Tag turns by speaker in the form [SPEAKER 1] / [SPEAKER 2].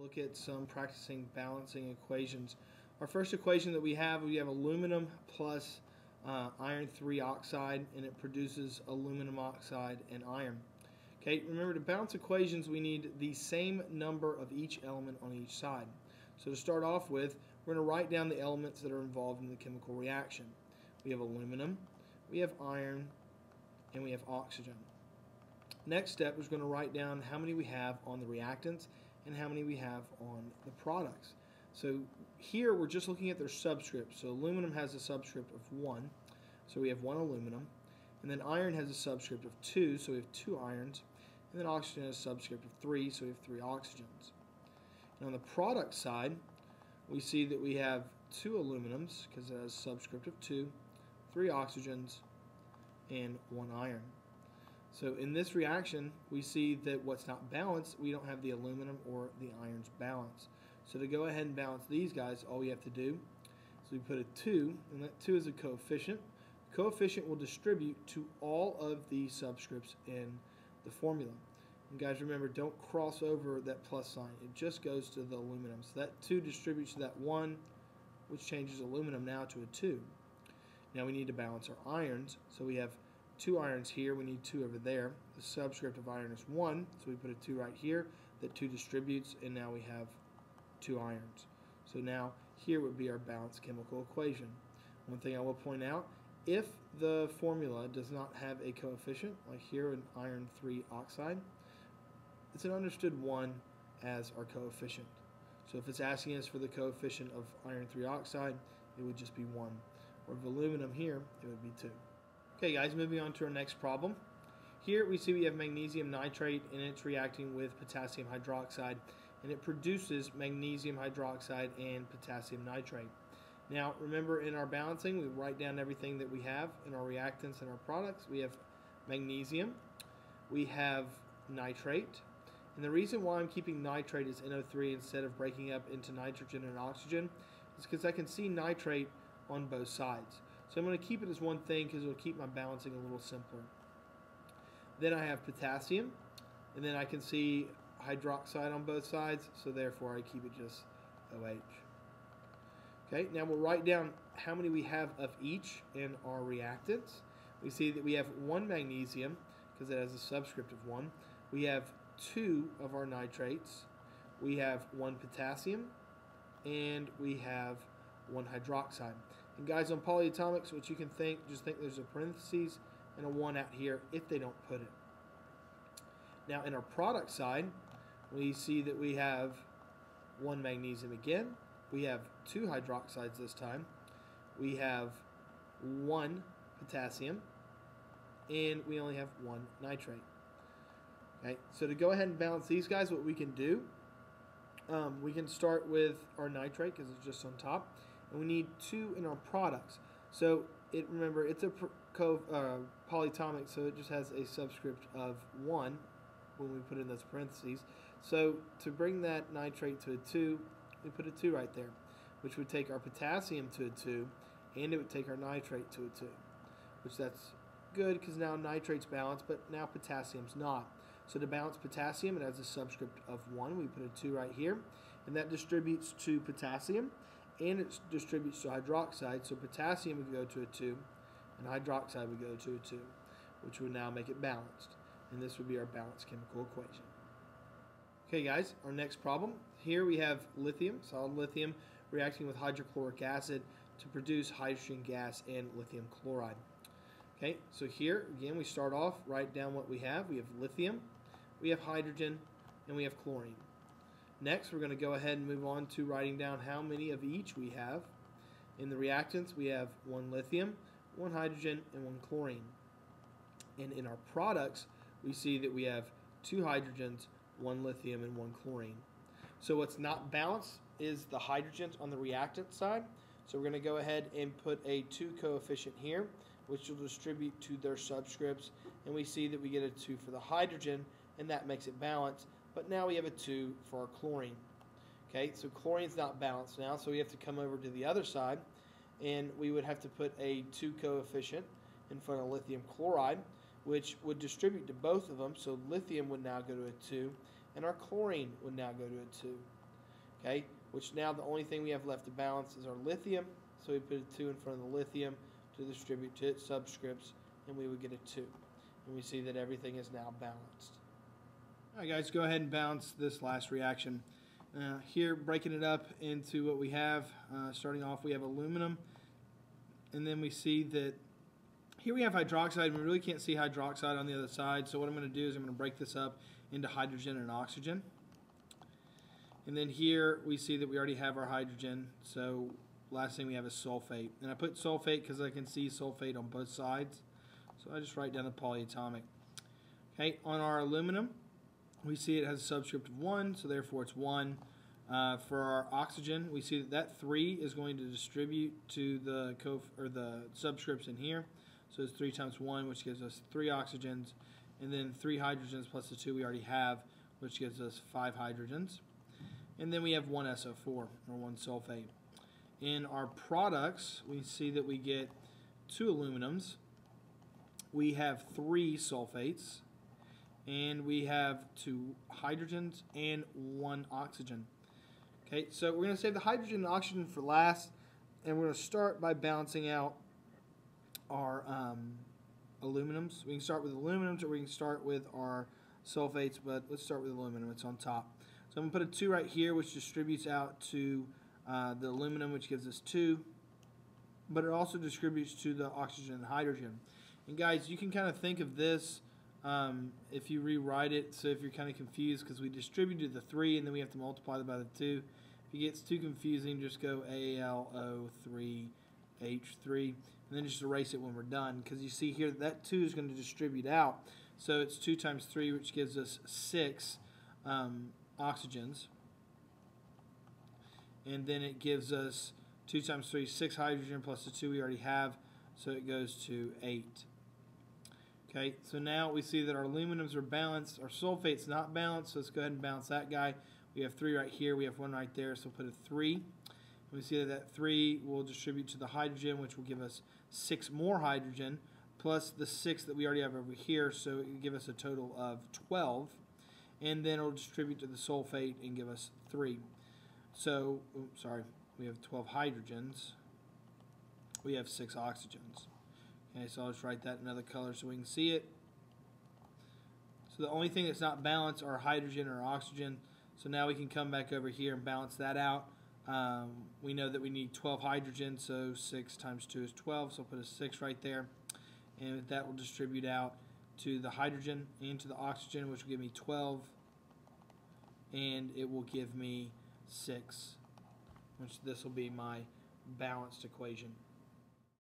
[SPEAKER 1] Look at some practicing balancing equations. Our first equation that we have, we have aluminum plus uh, iron 3 oxide, and it produces aluminum oxide and iron. Okay, remember to balance equations, we need the same number of each element on each side. So to start off with, we're going to write down the elements that are involved in the chemical reaction. We have aluminum, we have iron, and we have oxygen. Next step is going to write down how many we have on the reactants and how many we have on the products. So here we're just looking at their subscript. So aluminum has a subscript of 1, so we have 1 aluminum. And then iron has a subscript of 2, so we have 2 irons. And then oxygen has a subscript of 3, so we have 3 oxygens. And on the product side, we see that we have 2 aluminums, because it has a subscript of 2, 3 oxygens, and 1 iron. So in this reaction, we see that what's not balanced, we don't have the aluminum or the irons balanced. So to go ahead and balance these guys, all we have to do is we put a 2, and that 2 is a coefficient. The coefficient will distribute to all of the subscripts in the formula. And guys, remember, don't cross over that plus sign. It just goes to the aluminum. So that 2 distributes to that 1, which changes aluminum now to a 2. Now we need to balance our irons. So we have two irons here, we need two over there. The subscript of iron is 1, so we put a 2 right here. That 2 distributes, and now we have two irons. So now here would be our balanced chemical equation. One thing I will point out, if the formula does not have a coefficient, like here in iron 3 oxide, it's an understood 1 as our coefficient. So if it's asking us for the coefficient of iron 3 oxide, it would just be 1. Or of aluminum here, it would be 2. Okay guys, moving on to our next problem. Here we see we have magnesium nitrate and it's reacting with potassium hydroxide and it produces magnesium hydroxide and potassium nitrate. Now remember in our balancing we write down everything that we have in our reactants and our products. We have magnesium, we have nitrate, and the reason why I'm keeping nitrate as NO3 instead of breaking up into nitrogen and oxygen is because I can see nitrate on both sides. So I'm going to keep it as one thing because it'll keep my balancing a little simpler. Then I have potassium, and then I can see hydroxide on both sides, so therefore I keep it just OH. Okay, now we'll write down how many we have of each in our reactants. We see that we have one magnesium, because it has a subscript of one. We have two of our nitrates. We have one potassium, and we have one hydroxide. And guys, on polyatomics, what you can think, just think there's a parentheses and a 1 out here if they don't put it. Now, in our product side, we see that we have one magnesium again. We have two hydroxides this time. We have one potassium, and we only have one nitrate. Okay, so to go ahead and balance these guys, what we can do, um, we can start with our nitrate because it's just on top and we need two in our products. So it remember it's a uh, polyatomic, so it just has a subscript of one when we put in those parentheses. So to bring that nitrate to a two, we put a two right there, which would take our potassium to a two, and it would take our nitrate to a two, which that's good because now nitrate's balanced, but now potassium's not. So to balance potassium, it has a subscript of 1. We put a 2 right here. And that distributes to potassium and it distributes to hydroxide. So potassium would go to a 2 and hydroxide would go to a 2, which would now make it balanced. And this would be our balanced chemical equation. Okay guys, our next problem. Here we have lithium, solid lithium, reacting with hydrochloric acid to produce hydrogen gas and lithium chloride. Okay, so here again we start off, write down what we have. We have lithium, we have hydrogen, and we have chlorine. Next, we're going to go ahead and move on to writing down how many of each we have. In the reactants, we have one lithium, one hydrogen, and one chlorine. And in our products, we see that we have two hydrogens, one lithium, and one chlorine. So what's not balanced is the hydrogens on the reactant side. So we're going to go ahead and put a 2 coefficient here, which will distribute to their subscripts. And we see that we get a 2 for the hydrogen, and that makes it balanced but now we have a 2 for our chlorine. Okay, so chlorine's not balanced now, so we have to come over to the other side, and we would have to put a 2 coefficient in front of lithium chloride, which would distribute to both of them, so lithium would now go to a 2, and our chlorine would now go to a 2. Okay, which now the only thing we have left to balance is our lithium. So we put a 2 in front of the lithium to distribute to its subscripts, and we would get a 2. And we see that everything is now balanced. All right, guys, go ahead and balance this last reaction. Uh, here, breaking it up into what we have, uh, starting off, we have aluminum, and then we see that here we have hydroxide, and we really can't see hydroxide on the other side, so what I'm going to do is I'm going to break this up into hydrogen and oxygen. And then here we see that we already have our hydrogen, so last thing we have is sulfate. And I put sulfate because I can see sulfate on both sides, so I just write down the polyatomic. Okay, on our aluminum, we see it has a subscript of 1, so therefore it's 1. Uh, for our oxygen, we see that that 3 is going to distribute to the co or the subscripts in here. So it's 3 times 1, which gives us 3 oxygens, and then 3 hydrogens plus the 2 we already have, which gives us 5 hydrogens. And then we have 1 SO4, or 1 sulfate. In our products, we see that we get 2 aluminums, we have 3 sulfates, and we have two hydrogens and one oxygen. Okay, so we're going to save the hydrogen and oxygen for last, and we're going to start by balancing out our um, aluminums. We can start with aluminums or we can start with our sulfates, but let's start with aluminum. It's on top. So I'm going to put a 2 right here, which distributes out to uh, the aluminum, which gives us 2, but it also distributes to the oxygen and hydrogen. And guys, you can kind of think of this um, if you rewrite it, so if you're kind of confused, because we distributed the 3 and then we have to multiply that by the 2. If it gets too confusing, just go ALO3H3 and then just erase it when we're done because you see here that 2 is going to distribute out. So it's 2 times 3, which gives us 6 um, oxygens. And then it gives us 2 times 3, 6 hydrogen plus the 2 we already have, so it goes to 8. Okay, so now we see that our aluminums are balanced. Our sulfate's not balanced, so let's go ahead and balance that guy. We have three right here. We have one right there, so we'll put a three. And we see that that three will distribute to the hydrogen, which will give us six more hydrogen, plus the six that we already have over here, so it will give us a total of 12. And then it'll distribute to the sulfate and give us three. So, oops, sorry, we have 12 hydrogens. We have six oxygens. Okay, so I'll just write that in another color so we can see it. So the only thing that's not balanced are hydrogen or oxygen. So now we can come back over here and balance that out. Um, we know that we need 12 hydrogen, so 6 times 2 is 12, so I'll put a 6 right there. And that will distribute out to the hydrogen and to the oxygen, which will give me 12. And it will give me 6, which this will be my balanced equation.